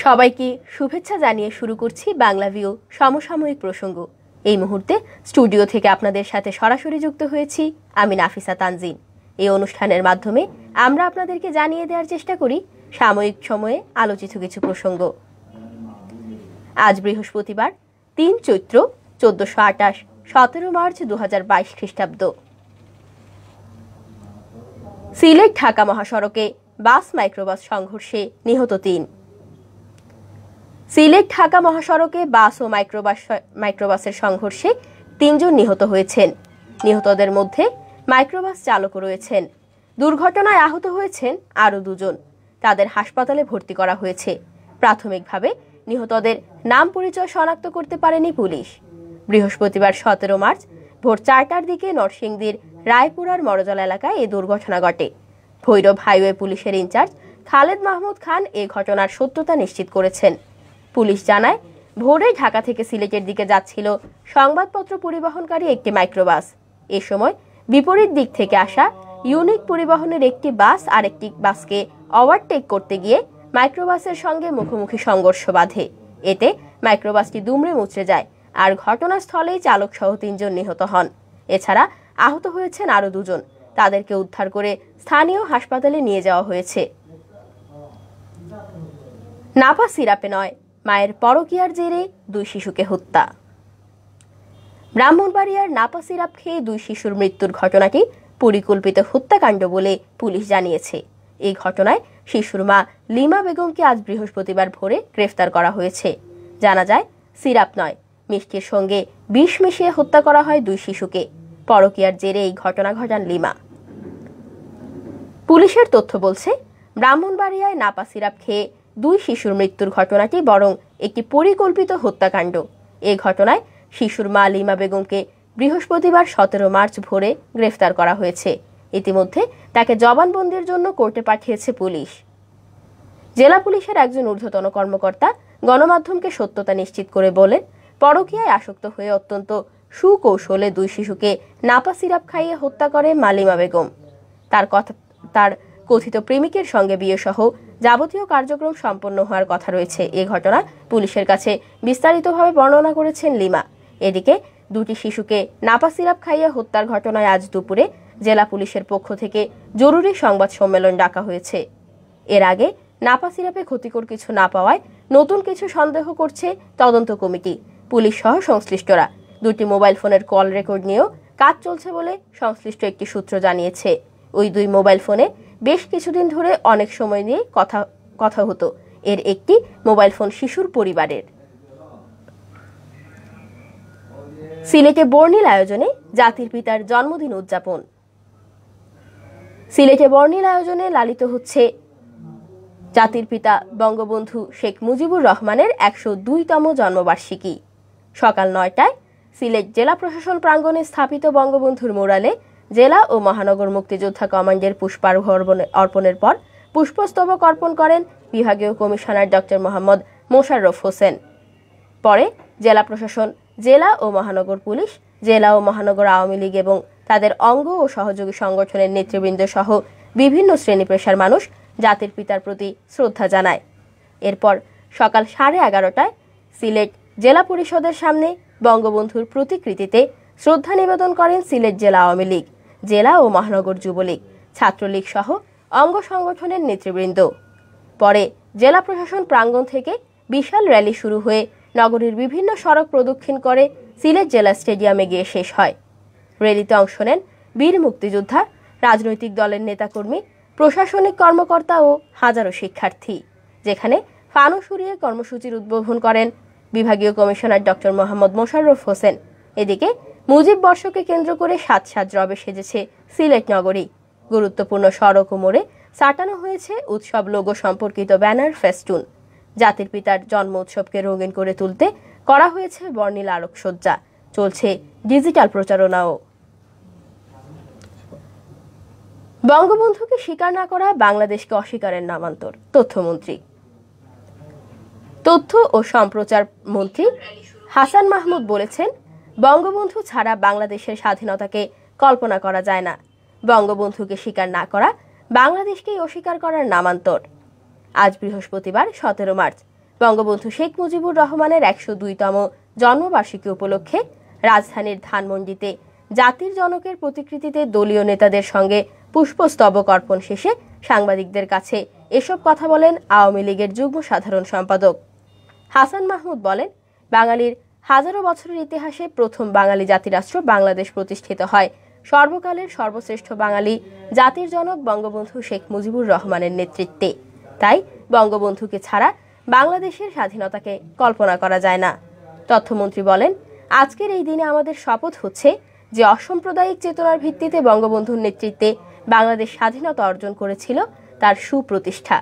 সবাইকে শুভেচ্ছা জানিয়ে শুরু করছি বাংলা ভিউ সমসাময়িক প্রসঙ্গ। এই মুহূর্তে স্টুডিও থেকে আপনাদের সাথে সরাসরি যুক্ত হয়েছি আমি নাফিসা তানজিন। এই অনুষ্ঠানের মাধ্যমে আমরা আপনাদেরকে জানিয়ে দেওয়ার চেষ্টা করি সাময়িক সময়ে আলোচিত কিছু প্রসঙ্গ। আজ বৃহস্পতিবার, তিন চৈত্র, চোদ্দশো আটাশ সতেরো মার্চ দু খ্রিস্টাব্দ। সিলেট ঢাকা মহাসড়কে বাস মাইক্রোবাস সংঘর্ষে নিহত তিন। সিলেট ঢাকা মহাসড়কে বাস ও মাইক্রোবাস মাইক্রোবাসের সংঘর্ষে তিনজন নিহত হয়েছেন। নিহতদের মধ্যে মাইক্রোবাস চালকও রয়েছেন। দুর্ঘটনায় আহত হয়েছেন আরও দুজন। তাদের হাসপাতালে ভর্তি করা হয়েছে। প্রাথমিকভাবে নিহতদের নাম পরিচয় শনাক্ত করতে পারেনি পুলিশ। বৃহস্পতিবার সতেরো মার্চ ভোর চারটার দিকে নরসিংদীর রায়পুরার মরজল এলাকায় এ দুর্ঘটনা ঘটে। ভৈরব হাইওয়ে পুলিশের ইনচার্জ খালেদ মাহমুদ খান এ ঘটনার সত্যতা নিশ্চিত করেছেন। পুলিশ জানায়, ভোরে ঢাকা থেকে সিলেটের দিকে যাচ্ছিল সংবাদপত্র পরিবহনকারী একটি মাইক্রোবাস। এ সময় বিপরীত দিক থেকে আসা ইউনিক পরিবহনের একটি বাস আর একটি বাসকে ওভারটেক করতে গিয়ে মাইক্রোবাসের সঙ্গে মুখোমুখি সংঘর্ষ বাধে। এতে মাইক্রোবাসটি দুমড়ে মুচড়ে যায় আর ঘটনাস্থলেই চালক সহ তিনজন নিহত হন। এছাড়া আহত হয়েছেন আরও দুজন। তাদেরকে উদ্ধার করে স্থানীয় হাসপাতালে নিয়ে যাওয়া হয়েছে। নাপা সিরাপে নয় মায়ের পরকিয়ার জেরে দুই শিশুকে হত্যা। ব্রাহ্মণবাড়িয়ার নাপা সিরাপ খেয়ে দুই শিশুর মৃত্যুর ঘটনাটি পরিকল্পিত হত্যাকাণ্ড বলে পুলিশ জানিয়েছে। এই ঘটনায় শিশুর মা লিমা বেগমকে আজ বৃহস্পতিবার ভোরে গ্রেফতার করা হয়েছে। জানা যায়, সিরাপ নয়, মিষ্টির সঙ্গে বিষ মিশিয়ে হত্যা করা হয় দুই শিশুকে। পরকিয়ার জেরে এই ঘটনা ঘটান লিমা। পুলিশের তথ্য বলছে, ব্রাহ্মণবাড়িয়ায় নাপা সিরাপ খেয়ে দুই শিশুর মৃত্যুর ঘটনাটি বরং একটি পরিকল্পিত হত্যাকাণ্ড। এ ঘটনায় শিশুর মা লিমা বেগমকে বৃহস্পতিবার সতেরো মার্চ ভোরে গ্রেফতার করা হয়েছে। ইতিমধ্যে তাকে জবানবন্দির জন্য কোর্টে পাঠিয়েছে পুলিশ। জেলা পুলিশের একজন ঊর্ধ্বতন কর্মকর্তা গণমাধ্যমকে সত্যতা নিশ্চিত করে বলেন, পরকীয়ায় আসক্ত হয়ে অত্যন্ত সুকৌশলে দুই শিশুকে নাপা সিরাপ খাইয়ে হত্যা করে মালিমা বেগম। তার কথা, তার কথিত প্রেমিকের সঙ্গে বিয়ে সহ যাবতীয় কার্যক্রম সম্পন্ন হওয়ার কথা রয়েছে এ ঘটনা পুলিশের কাছে বিস্তারিতভাবে বর্ণনা করেছেন লিমা। এদিকে দুটি শিশুকে নাপা সিরাপ খাইয়ে হত্যার ঘটনায় আজ দুপুরে জেলা পুলিশের পক্ষ থেকে জরুরি সংবাদ সম্মেলন ডাকা হয়েছে। এর আগে নাপা সিরাপে ক্ষতিকর কিছু না পাওয়ায় নতুন কিছু সন্দেহ করছে তদন্ত কমিটি। পুলিশ সহ সংশ্লিষ্টরা। দুটি মোবাইল ফোনের কল রেকর্ড নিয়েও কাজ চলছে বলে সংশ্লিষ্ট একটি সূত্র জানিয়েছে। ওই দুই মোবাইল ফোনে বেশ কিছুদিন ধরে অনেক সময় নিয়ে কথা কথা হতো। এর একটি মোবাইল ফোন শিশুর পরিবারের। সিলেটে বর্ণিল আয়োজনে জাতির পিতার জন্মদিন উদযাপন। সিলেটে বর্ণিল আয়োজনে লালিত হচ্ছে জাতির পিতা বঙ্গবন্ধু শেখ মুজিবুর রহমানের একশো দুইতম জন্মবার্ষিকী। সকাল নয়টায় সিলেট জেলা প্রশাসন প্রাঙ্গণে স্থাপিত বঙ্গবন্ধুর মোড়ালে জেলা ও মহানগর মুক্তিযোদ্ধা কমান্ডের পুষ্পার্ঘ অর্পণের পর পুষ্পস্তবক অর্পণ করেন বিভাগীয় কমিশনার ডক্টর মোহাম্মদ মোশাররফ হোসেন। পরে জেলা প্রশাসন, জেলা ও মহানগর পুলিশ, জেলা ও মহানগর আওয়ামী লীগ এবং তাদের অঙ্গ ও সহযোগী সংগঠনের নেতৃবৃন্দ সহ বিভিন্ন শ্রেণি পেশার মানুষ জাতির পিতার প্রতি শ্রদ্ধা জানায়। এরপর সকাল সাড়ে এগারোটায় সিলেট জেলা পরিষদের সামনে বঙ্গবন্ধুর প্রতিকৃতিতে শ্রদ্ধা নিবেদন করেন সিলেট জেলা আওয়ামী লীগ। জেলা ও মহানগর যুবলীগ, ছাত্রলীগ সহ অঙ্গ সংগঠনের নেতৃবৃন্দ। পরে জেলা প্রশাসন প্রাঙ্গণ থেকে বিশাল র্যালি শুরু হয়ে নগরীর বিভিন্ন সড়ক প্রদক্ষিণ করে সিলেট জেলা স্টেডিয়ামে গিয়ে শেষ হয়। র্যালিতে অংশ নেন বীর মুক্তিযোদ্ধা, রাজনৈতিক দলের নেতাকর্মী, প্রশাসনিক কর্মকর্তা ও হাজারো শিক্ষার্থী, যেখানে ফানুস উড়িয়ে কর্মসূচির উদ্বোধন করেন বিভাগীয় কমিশনার ডক্টর মোহাম্মদ মোশাররফ হোসেন। এদিকে মুজিব বর্ষকে কেন্দ্র করে সাত সাত রবে সেজেছে সিলেট নগরী। গুরুত্বপূর্ণ সড়ক ও মোড়ে সাটানো হয়েছে উৎসব লোগো সম্পর্কিত ব্যানার ফেস্টুন। জাতির পিতার জন্ম উৎসবকে রঙিন করে তুলতে করা হয়েছে বর্ণিল আলোকসজ্জা। চলছে ডিজিটাল প্রচারণাও। বঙ্গবন্ধুকে স্বীকার না করা বাংলাদেশকে অস্বীকারের নামান্তর, তথ্যমন্ত্রী। তথ্য ও সম্প্রচার মন্ত্রী হাসান মাহমুদ বলেছেন বঙ্গবন্ধু ছাড়া বাংলাদেশের স্বাধীনতাকে কল্পনা করা যায় না। বঙ্গবন্ধুকে স্বীকার না করা, বাংলাদেশকেই অস্বীকার করার নামান্তর। আজ বৃহস্পতিবার, সতেরো মার্চ। বঙ্গবন্ধু শেখ মুজিবুর রহমানের একশো দুইতম জন্মবার্ষিকী উপলক্ষে রাজধানীর ধানমন্ডিতে জাতির জনকের প্রতিকৃতিতে দলীয় নেতাদের সঙ্গে পুষ্পস্তবক অর্পণ শেষে সাংবাদিকদের কাছে এসব কথা বলেন আওয়ামী লীগের যুগ্ম সাধারণ সম্পাদক। হাসান মাহমুদ বলেন, বাঙালির হাজারো বছরের ইতিহাসে প্রথম বাঙালি জাতিরাষ্ট্র বাংলাদেশ প্রতিষ্ঠিত হয়। সর্বকালের সর্বশ্রেষ্ঠ বাঙালি জাতির জনক বঙ্গবন্ধু শেখ মুজিবুর রহমানের নেতৃত্বে। তাই বঙ্গবন্ধুকে ছাড়া বাংলাদেশের স্বাধীনতাকে কল্পনা করা যায় না। তথ্যমন্ত্রী বলেন, আজকের এই দিনে আমাদের শপথ হচ্ছে যে অসাম্প্রদায়িক চেতনার ভিত্তিতে বঙ্গবন্ধুর নেতৃত্বে বাংলাদেশ স্বাধীনতা অর্জন করেছিল তার সুপ্রতিষ্ঠা।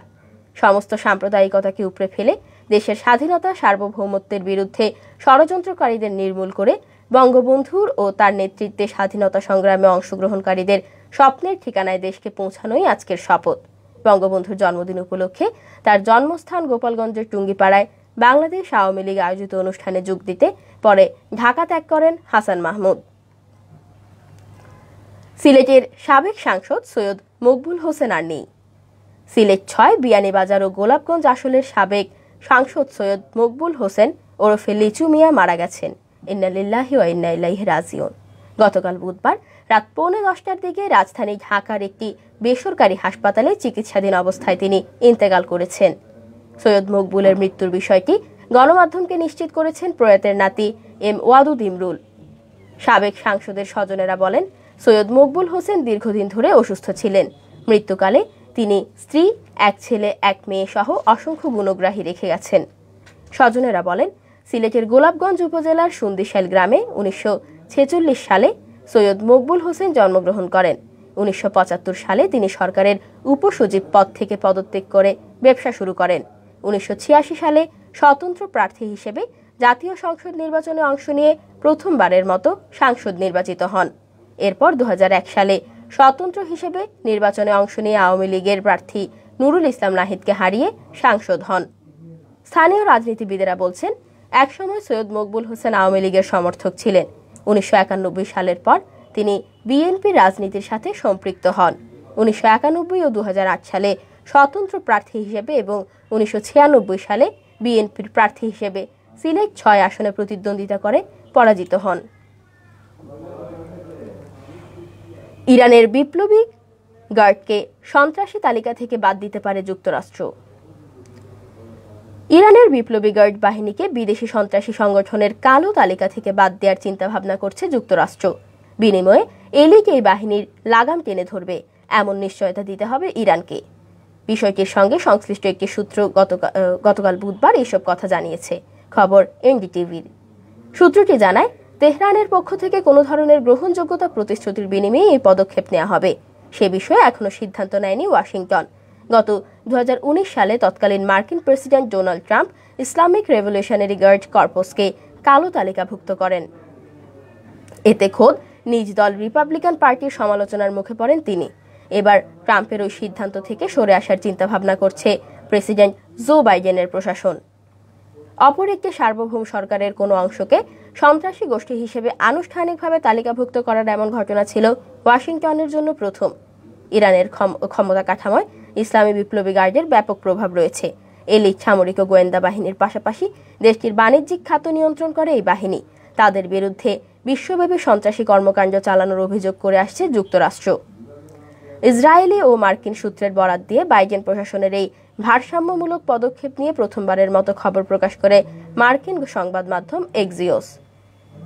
সমস্ত সাম্প্রদায়িকতাকে উপড়ে ফেলে দেশের স্বাধীনতা সার্বভৌমত্বের বিরুদ্ধে ষড়যন্ত্রকারীদের নির্মূল করে বঙ্গবন্ধুর ও তার নেতৃত্বে স্বাধীনতা সংগ্রামে অংশগ্রহণকারীদের স্বপ্নের ঠিকানায় দেশকে পৌঁছানোই আজকের শপথ। বঙ্গবন্ধুর জন্মদিন উপলক্ষে তার জন্মস্থান গোপালগঞ্জের টুঙ্গিপাড়ায় বাংলাদেশ আওয়ামী লীগ আয়োজিত অনুষ্ঠানে যোগ দিতে পরে ঢাকা ত্যাগ করেন হাসান মাহমুদ। সিলেটের সাবেক সাংসদ সৈয়দ মকবুল হোসেন আর নেই। সিলেট ছয়, বিয়ানীবাজার ও গোলাপগঞ্জ আসলের সাবেক সাংসদ সৈয়দ মকবুল হোসেন ওরফে লিচু মিয়া মারা গেছেন। ইন্নালিল্লাহি ও ইন্না ইলাইহি রাজিউন। গতকাল বুধবার রাত পৌনে দশটার দিকে রাজধানী ঢাকার একটি বেসরকারি হাসপাতালে চিকিৎসাধীন অবস্থায় তিনি ইন্তেকাল করেছেন। সৈয়দ মকবুলের মৃত্যুর বিষয়টি গণমাধ্যমকে নিশ্চিত করেছেন প্রয়াতের নাতি এম ওয়াদুদ ইমরুল। সাবেক সাংসদের স্বজনেরা বলেন, সৈয়দ মকবুল হোসেন দীর্ঘদিন ধরে অসুস্থ ছিলেন। মৃত্যুকালে তিনি স্ত্রী, এক ছেলে, এক মেয়ে সহ অসংখ্য গুণগ্রাহী রেখে গেছেন। স্বজনেরা বলেন, সিলেটের গোলাপগঞ্জ উপজেলার সুন্দিশাল গ্রামে উনিশশো ছেচল্লিশ সালে সৈয়দ মকবুল হোসেন জন্মগ্রহণ করেন। উনিশশো পঁচাত্তর সালে তিনি সরকারের উপসচিব পদ থেকে পদত্যাগ করে ব্যবসা শুরু করেন। উনিশশো ছিয়াশি সালে স্বতন্ত্র প্রার্থী হিসেবে জাতীয় সংসদ নির্বাচনে অংশ নিয়ে প্রথমবারের মতো সাংসদ নির্বাচিত হন। এরপর দু হাজার এক সালে স্বতন্ত্র হিসেবে নির্বাচনে অংশ নিয়ে আওয়ামী লীগের প্রার্থী নুরুল ইসলাম নাহিদকে হারিয়ে সাংসদ হন। স্থানীয় রাজনীতিবিদেরা বলছেন, একসময় সৈয়দ মকবুল হোসেন আওয়ামী লীগের সমর্থক ছিলেন। উনিশশো একানব্বই সালের পর তিনি বিএনপির রাজনীতির সাথে সম্পৃক্ত হন। উনিশশো একানব্বই ও দু হাজার আট সালে স্বতন্ত্র প্রার্থী হিসেবে এবং উনিশশো ছিয়ানব্বই সালে বিএনপির প্রার্থী হিসেবে সিলেট ছয় আসনে প্রতিদ্বন্দ্বিতা করে পরাজিত হন। ইরানের বিপ্লবী গার্ডকে সন্ত্রাসী তালিকা থেকে বাদ দিতে পারে যুক্তরাষ্ট্র। ইরানের বিপ্লবী গার্ড বাহিনীকে বিদেশি সন্ত্রাসী সংগঠনের কালো তালিকা থেকে বাদ দেওয়ার চিন্তাভাবনা করছে যুক্তরাষ্ট্র। বিনিময়ে এলিক এই বাহিনীর লাগাম টেনে ধরবে, এমন নিশ্চয়তা দিতে হবে ইরানকে। বিষয়টির সঙ্গে সংশ্লিষ্ট একটি সূত্র গতকাল বুধবার এসব কথা জানিয়েছে। খবর এনডিটিভির। সূত্রটি জানায় তেহরানের পক্ষ থেকে কোনো ধরনের গ্রহণযোগ্যতা প্রতিশ্রুতির বিনিময়ে এই পদক্ষেপ নেওয়া হবে। সে বিষয়ে এখনও সিদ্ধান্ত নেয়নি ওয়াশিংটন। গত দু হাজার উনিশ সালে তৎকালীন মার্কিন president Donald Trump Islamic Revolutionary Guard কর্পসকে কালো তালিকাভুক্ত করেন। এতে খোদ নিজ দল রিপাবলিকান পার্টির সমালোচনার মুখে পড়েন তিনি। এবার ট্রাম্পের ওই সিদ্ধান্ত থেকে সরে আসার চিন্তাভাবনা করছে প্রেসিডেন্ট জো বাইডেনের প্রশাসন। অপর একটি সার্বভৌম সরকারের কোনো অংশকে সন্ত্রাসী গোষ্ঠী হিসেবে আনুষ্ঠানিকভাবে তালিকাভুক্ত করার এমন ঘটনা ছিল ওয়াশিংটনের জন্য প্রথম। ইরানের ক্ষমতা কাঠামোয় ইসলামী বিপ্লবী গার্ডের ব্যাপক প্রভাব রয়েছে। এলিট সামরিক ও গোয়েন্দা বাহিনীর পাশাপাশি দেশটির বাণিজ্যিক খাত নিয়ন্ত্রণ করে এই বাহিনী। তাদের বিরুদ্ধে বিশ্বব্যাপী সন্ত্রাসী কর্মকাণ্ড চালানোর অভিযোগ করে আসছে যুক্তরাষ্ট্র। ইসরায়েলি ও মার্কিন সূত্রের বরাত দিয়ে বাইডেন প্রশাসনের এই ভারসাম্যমূলক পদক্ষেপ নিয়ে প্রথমবারের মতো খবর প্রকাশ করে মার্কিন সংবাদ মাধ্যম এক্সিওস।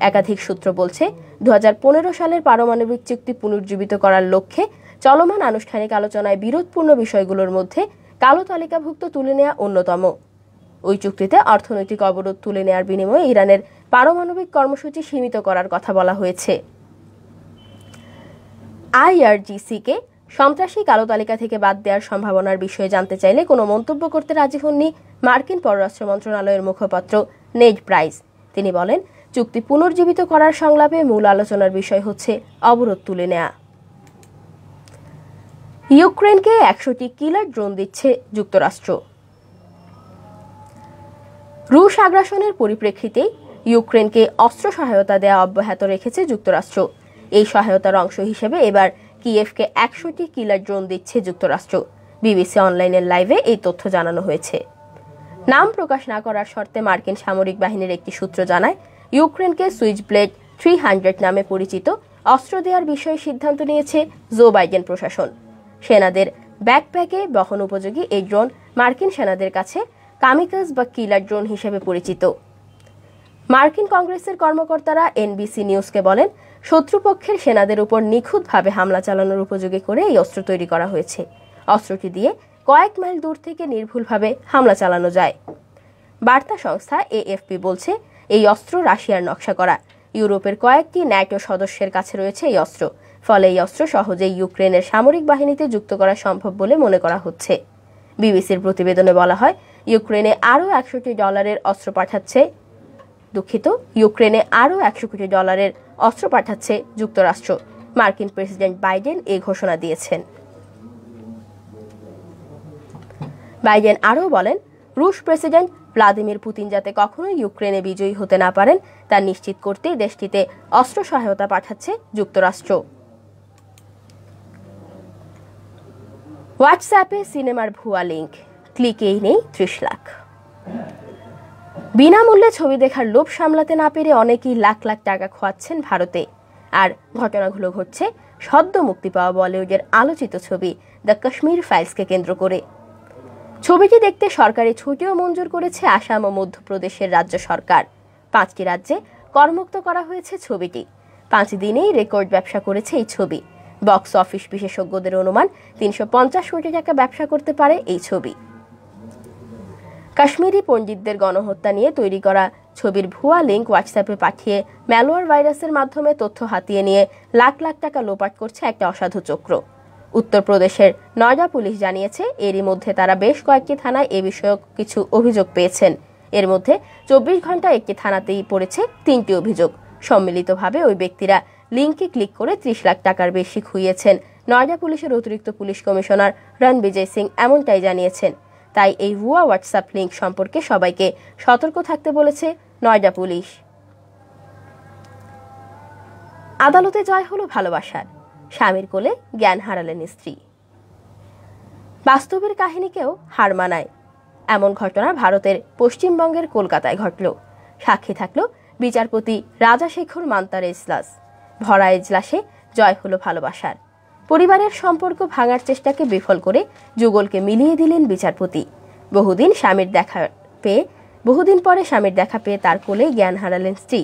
একাধিক সূত্র বলছে দু হাজার পনেরো সালের পারমাণবিক চুক্তি পুনর্জীবিত করার লক্ষ্যে চলমান আনুষ্ঠানিক আলোচনায় বিরোধপূর্ণ বিষয়গুলোর মধ্যে কালো তালিকাভুক্ত তুলে নেওয়া অন্যতম। ওই চুক্তিতে অর্থনৈতিক অবরোধ তুলে নেওয়ার বিনিময়ে ইরানের পারমাণবিক কর্মসূচি সীমিত করার কথা বলা হয়েছে। আইআরজিসিকে সন্ত্রাসী কালো তালিকা থেকে বাদ দেওয়ার সম্ভাবনার বিষয়ে জানতে চাইলে কোনো মন্তব্য করতে রাজি হননি মার্কিন পররাষ্ট্র মন্ত্রণালয়ের মুখপাত্র নেড প্রাইস। তিনি বলেন, চুক্তি পুনর্জীবিত করার সংলাপে মূল আলোচনার বিষয় হচ্ছে অবরোধ তুলে নেয়া। ইউক্রেনকে একশোটি কিলার ড্রোন দিচ্ছে যুক্তরাষ্ট্র। রুশ আগ্রাসনের পরিপ্রেক্ষিতে ইউক্রেনকে অস্ত্র সহায়তা দেওয়া অব্যাহত রেখেছে যুক্তরাষ্ট্র। এই সহায়তার অংশ হিসেবে এবার কিয়েফকে একশোটি কিলার ড্রোন দিচ্ছে যুক্তরাষ্ট্র। বিবিসি অনলাইনের লাইভে এই তথ্য জানানো হয়েছে। নাম প্রকাশ না করার শর্তে মার্কিন সামরিক বাহিনীর একটি সূত্র জানায়, ইউক্রেনকে সুইচ ব্লেড থ্রি হান্ড্রেড নামে পরিচিত অস্ত্র দেওয়ার বিষয়ে সিদ্ধান্ত নিয়েছে জো বাইডেন প্রশাসন। সেনাদের ব্যাকপ্যাকে বহন উপযোগী এই ড্রোন মার্কিন সেনাদের কাছে কামিকাজ বা কিলার ড্রোন হিসেবে পরিচিত। মার্কিন কংগ্রেসের কর্মকর্তারা এনবিসি নিউজকে বলেন শত্রুপক্ষের সেনাদের উপর নিখুঁতভাবে হামলা চালানোর উপযোগী করে এই অস্ত্র তৈরি করা হয়েছে। অস্ত্রটি দিয়ে কয়েক মাইল দূর থেকে নির্ভুলভাবে হামলা চালানো যায়। বার্তা সংস্থা এএফপি বলছে, এই অস্ত্র রাশিয়ার নকশা করা। ইউরোপের কয়েকটি ন্যাটো সদস্যের কাছে রয়েছে এই অস্ত্র। ফলে এই অস্ত্র সহজেই ইউক্রেনের সামরিক বাহিনীতে যুক্ত করা সম্ভব বলে মনে করা হচ্ছে। বিবিসির প্রতিবেদনে বলা হয়, ইউক্রেনে আরও একশোটি ডলারের অস্ত্র পাঠাচ্ছে। দুঃখিত, ইউক্রেনে আরও একশো কোটি ডলারের অস্ত্র পাঠাচ্ছে যুক্তরাষ্ট্র। মার্কিন প্রেসিডেন্ট বাইডেন এই ঘোষণা দিয়েছেন। বাইডেন আরও বলেন, রুশ প্রেসিডেন্ট ভ্লাদিমির পুতিন যাতে কখনো ইউক্রেনে বিজয়ী হতে না পারেন, তা নিশ্চিত করতে দেশটিতে অস্ত্র সহায়তা পাঠাচ্ছে যুক্তরাষ্ট্র। হোয়াটসঅ্যাপে সিনেমার ভুয়া লিঙ্ক ক্লিকেই নেই ত্রিশ লাখ। বিনামূল্যে ছবি দেখার লোভ সামলাতে না পেরে অনেকেই লাখ লাখ টাকা খোয়াচ্ছেন ভারতে। আর ঘটনাগুলো ঘটছে সদ্য মুক্তি পাওয়া বলিউডের আলোচিত ছবি দ্য কাশ্মীর ফাইলসকে কেন্দ্র করে। ছবিটি দেখতে সরকারি ছুটিও মঞ্জুর করেছে আসাম ও মধ্যপ্রদেশের রাজ্য সরকার। পাঁচটি রাজ্যে করমুক্ত করা হয়েছে ছবিটি। পাঁচ দিনেই রেকর্ড ব্যবসা করেছে এই ছবি। বক্স অফিস বিশেষজ্ঞদের অনুমান তিনশো পঞ্চাশ কোটি টাকা ব্যবসা করতে পারে এই ছবি। কাশ্মীরি পণ্ডিতদের গণহত্যা নিয়ে তৈরি করা ছবির ভুয়া লিঙ্ক হোয়াটসঅ্যাপে পাঠিয়ে ম্যালোয়ার ভাইরাসের মাধ্যমে তথ্য হাতিয়ে নিয়ে লাখ লাখ টাকা লোপাট করছে একটা অসাধু চক্র। উত্তরপ্রদেশের নয়ডা পুলিশ জানিয়েছে, এরই মধ্যে তারা বেশ কয়েকটি থানায় এ বিষয়ক কিছু অভিযোগ পেয়েছেন। এর মধ্যে চব্বিশ ঘণ্টা একটি থানাতেই পড়েছে তিনটি অভিযোগ। সম্মিলিতভাবে ওই ব্যক্তিরা লিঙ্কে ক্লিক করে ত্রিশ লাখ টাকার বেশি খুইয়েছেন। নয়ডা পুলিশের অতিরিক্ত পুলিশ কমিশনার রণবিজয় সিং এমনটাই জানিয়েছেন। তাই এই ভুয়া হোয়াটসঅ্যাপ লিঙ্ক সম্পর্কে সবাইকে সতর্ক থাকতে বলেছে নয়ডা পুলিশ। আদালতে জয় হলো ভালোবাসার, স্বামীর কোলে জ্ঞান হারালেন স্ত্রী। বাস্তবের কাহিনীকেও হার মানায়। এমন ঘটনা ভারতের পশ্চিমবঙ্গের কলকাতায় ঘটল। সাক্ষী থাকল বিচারপতি রাজাশেখর মান্তার এজলাস। ভরা এজলাসে জয় হলো ভালোবাসার। পরিবারের সম্পর্ক ভাঙার চেষ্টাকে বিফল করে যুগলকে মিলিয়ে দিলেন বিচারপতি। বহুদিন স্বামীর দেখা পেয়ে, বহুদিন পরে স্বামীর দেখা পেয়ে তার কোলে জ্ঞান হারালেন স্ত্রী।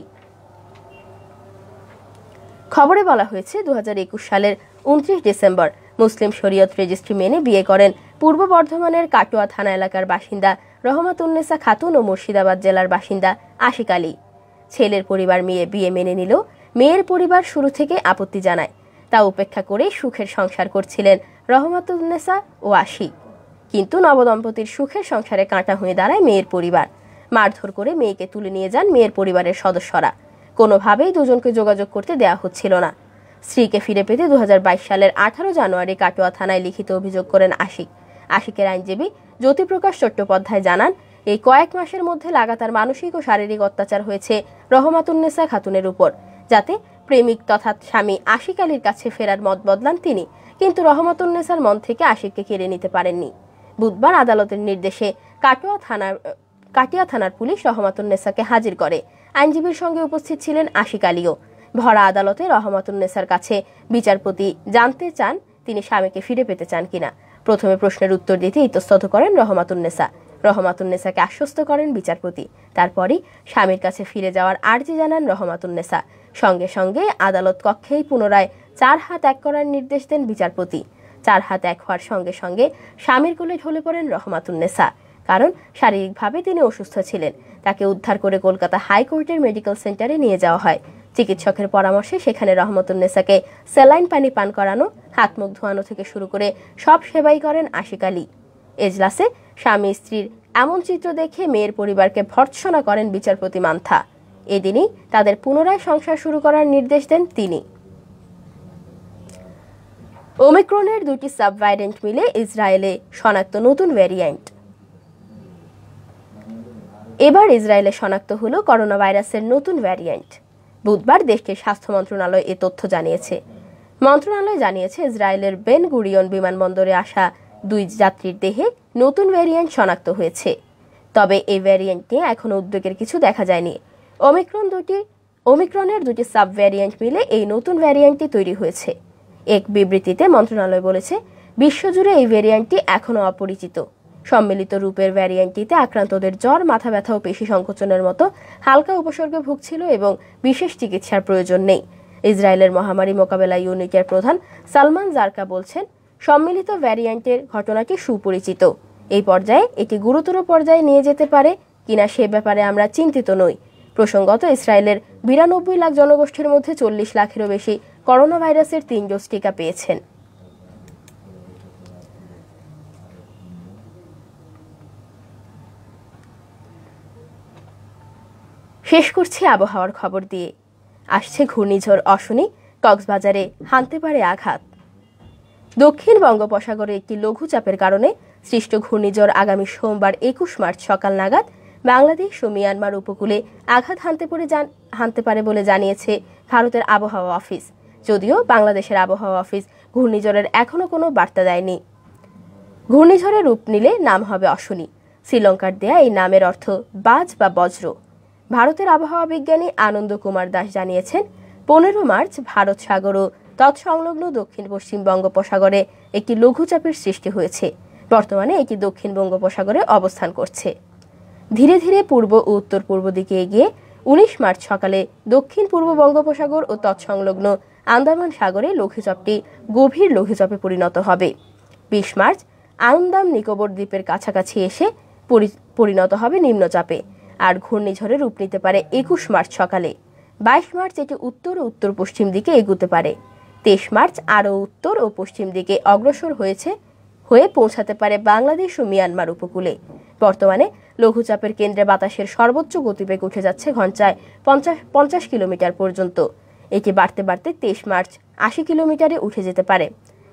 খবরে বলা হয়েছে দু হাজার একুশ সালের উনত্রিশ ডিসেম্বর মুসলিম শরীয়ত রেজিস্ট্রি মেনে বিয়ে করেন পূর্ব বর্ধমানের কাটোয়া থানা এলাকার বাসিন্দা রহমাতুন্নেসা খাতুন ও মুর্শিদাবাদ জেলার বাসিন্দা আশিক আলী। ছেলের পরিবার মেয়ে বিয়ে মেনে নিল। মেয়ের পরিবার শুরু থেকে আপত্তি জানায়। তা উপেক্ষা করে সুখের সংসার করছিলেন রহমাতুন্নেসা ও আশিক কিন্তু নবদম্পতির সুখের সংসারে কাঁটা হয়ে দাঁড়ায় মেয়ের পরিবার। মারধর করে মেয়েকে তুলে নিয়ে যান মেয়ের পরিবারের সদস্যরা। কোনোভাবেই দুজনকে যোগাযোগ করতে দেওয়া হচ্ছিল না। স্ত্রীকে ফিরে পেতে দু হাজার বাইশ সালের আঠারো জানুয়ারি কাটোয়া থানায় লিখিত অভিযোগ করেন আশিক। আশিকের আইনজীবী জ্যোতিপ্রকাশ চট্টোপাধ্যায় জানান, এই কয়েক মাসের মধ্যে লাগাতার মানসিক ও শারীরিক অত্যাচার হয়েছে রহমাতুন্নেসা খাতুনের উপর, যাতে প্রেমিক তথা স্বামী আশিক আলীর কাছে ফেরার মত বদলান তিনি, কিন্তু রহমতুন্নেসার মন থেকে আশিককে কেড়ে নিতে পারেননি। বুধবার আদালতের নির্দেশে কাটোয়া থানার, কাটিয়া থানার পুলিশ রহমাতুন্নেসাকে হাজির করে। আইনজীবীর সঙ্গে উপস্থিত ছিলেন আশিক আলীও। ভরা আদালতে রহমাতুন্নেসার কাছে বিচারপতি জানতে চান তিনি স্বামীকে ফিরে পেতে চান কিনা। প্রথমে প্রশ্নের উত্তর দিতে ইতস্তত করেন রহমাতুন্নেসা রহমাতুন্নেসাকে আশ্বস্ত করেন বিচারপতি। তারপরই স্বামীর কাছে ফিরে যাওয়ার আর্জি জানান রহমাতুন্নেসা সঙ্গে সঙ্গে আদালত কক্ষেই পুনরায় চার হাত এক করার নির্দেশ দেন বিচারপতি। চার হাত এক হওয়ার সঙ্গে সঙ্গে স্বামীর কোলে ঢলে পড়েন রহমাতুন্নেসা কারণ শারীরিকভাবে তিনি অসুস্থ ছিলেন। তাকে উদ্ধার করে কলকাতা হাইকোর্টের মেডিকেল সেন্টারে নিয়ে যাওয়া হয়। চিকিৎসকের পরামর্শে সেখানে রহমতুন্নেসাকে স্যালাইন পানি পান করানো হাত মুখ ধোয়ানো থেকে শুরু করে সব সেবাই করেন আশিক আলী। এজলাসে স্বামী স্ত্রীর এমন চিত্র দেখে মেয়ের পরিবারকে ভর্ৎসনা করেন বিচারপতি মান্থা। এদিনই তাদের পুনরায় সংসার শুরু করার নির্দেশ দেন তিনি। ওমিক্রনের দুটি সাবভাইরেন্ট মিলে ইসরায়েলে শনাক্ত নতুন ভ্যারিয়েন্ট। এবার ইসরায়েলে শনাক্ত হলো করোনা ভাইরাসের নতুন ভ্যারিয়েন্ট। বুধবার দেশটির স্বাস্থ্য মন্ত্রণালয় এ তথ্য জানিয়েছে। মন্ত্রণালয় জানিয়েছে ইসরায়েলের বেন গুরিয়ন বিমানবন্দরে আসা দুই যাত্রীর দেহে নতুন ভ্যারিয়েন্ট শনাক্ত হয়েছে। তবে এই ভ্যারিয়েন্ট নিয়ে এখনও উদ্যোগের কিছু দেখা যায়নি। ওমিক্রন দুটি ওমিক্রনের দুটি সাব ভ্যারিয়েন্ট মিলে এই নতুন ভ্যারিয়েন্টটি তৈরি হয়েছে। এক বিবৃতিতে মন্ত্রণালয় বলেছে, বিশ্বজুড়ে এই ভ্যারিয়েন্টটি এখনও অপরিচিত। সম্মিলিত রূপের ভ্যারিয়েন্টটিতে আক্রান্তদের জ্বর মাথা ব্যথা ও পেশি সংকোচনের মতো হালকা উপসর্গে ভুগছিল এবং বিশেষ চিকিৎসার প্রয়োজন নেই। ইসরায়েলের মহামারী মোকাবেলা ইউনিটের প্রধান সালমান জারকা বলছেন, সম্মিলিত ভ্যারিয়েন্টের ঘটনাটি সুপরিচিত। এই পর্যায়ে এটি গুরুতর পর্যায়ে নিয়ে যেতে পারে, কিনা সে ব্যাপারে আমরা চিন্তিত নই। প্রসঙ্গত, ইসরায়েলের বিরানব্বই লাখ জনগোষ্ঠীর মধ্যে চল্লিশ লাখেরও বেশি করোনা ভাইরাসের তিন ডোজ টিকা পেয়েছেন। শেষ করছি আবহাওয়ার খবর দিয়ে। আসছে ঘূর্ণিঝড় অশনি, কক্সবাজারে হানতে পারে আঘাত। দক্ষিণ বঙ্গোপসাগরে একটি লঘুচাপের কারণে সৃষ্ট ঘূর্ণিঝড় আগামী সোমবার একুশ মার্চ সকাল নাগাদ বাংলাদেশ ও মিয়ানমার উপকূলে আঘাত হানতে পারে হানতে পারে বলে জানিয়েছে ভারতের আবহাওয়া অফিস। যদিও বাংলাদেশের আবহাওয়া অফিস ঘূর্ণিঝড়ের এখনও কোনো বার্তা দেয়নি। ঘূর্ণিঝড়ের রূপ নিলে নাম হবে অশনি। শ্রীলঙ্কার দেয়া এই নামের অর্থ বাজ বা বজ্র। ভারতের আবহাওয়া বিজ্ঞানী আনন্দ কুমার দাস জানিয়েছেন, পনেরো মার্চ ভারত সাগর ও তৎসংলগ্ন দক্ষিণ পশ্চিম বঙ্গোপসাগরে একটি লঘুচাপের সৃষ্টি হয়েছে। বর্তমানে এটি দক্ষিণ বঙ্গোপসাগরে অবস্থান করছে। ধীরে ধীরে পূর্ব ও উত্তর পূর্ব দিকে এগিয়ে উনিশ মার্চ সকালে দক্ষিণ পূর্ব বঙ্গোপসাগর ও তৎসংলগ্ন আন্দামান সাগরে লঘুচাপটি গভীর লঘুচাপে পরিণত হবে। বিশ মার্চ আন্দাম নিকোবর দ্বীপের কাছাকাছি এসে পরিণত হবে নিম্নচাপে আর ঘূর্ণিঝড়ে রূপ নিতে পারে একুশ মার্চ সকালে। বাইশ মার্চ এটি উত্তর ও উত্তর পশ্চিম দিকে এগুতে পারে। তেইশ মার্চ আরও উত্তর ও পশ্চিম দিকে অগ্রসর হয়েছে, হয়ে পৌঁছাতে পারে বাংলাদেশ ও মিয়ানমার উপকূলে। বর্তমানে লঘুচাপের কেন্দ্রে বাতাসের সর্বোচ্চ গতিবেগ উঠে যাচ্ছে ঘন্টায় পঞ্চাশ পঞ্চাশ কিলোমিটার পর্যন্ত। এটি বাড়তে বাড়তে তেইশ মার্চ আশি কিলোমিটারে উঠে যেতে পারে।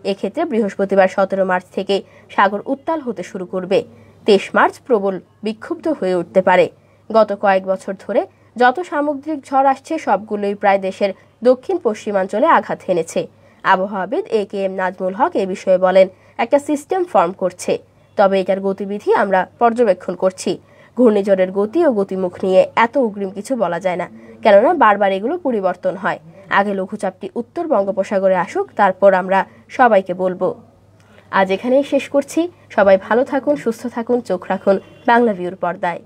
এক্ষেত্রে বৃহস্পতিবার সতেরো মার্চ থেকে সাগর উত্তাল হতে শুরু করবে। তেইশ মার্চ প্রবল বিক্ষুব্ধ হয়ে উঠতে পারে। গত কয়েক বছর ধরে যত সামুদ্রিক ঝড় আসছে, সবগুলোই প্রায় দেশের দক্ষিণ পশ্চিমাঞ্চলে আঘাত হেনেছে। আবহাওয়াবিদ এ কে এম নাজমুল হক এ বিষয়ে বলেন, একটা সিস্টেম ফর্ম করছে। তবে এটার গতিবিধি আমরা পর্যবেক্ষণ করছি। ঘূর্ণিঝড়ের গতি ও গতিমুখ নিয়ে এত অগ্রিম কিছু বলা যায় না, কেননা বারবার এগুলো পরিবর্তন হয়। আগে লঘুচাপটি উত্তর বঙ্গোপসাগরে আসুক, তারপর আমরা সবাইকে বলব। আজ এখানেই শেষ করছি। সবাই ভালো থাকুন, সুস্থ থাকুন, চোখ রাখুন। বাংলা ভিউর পর্দায়।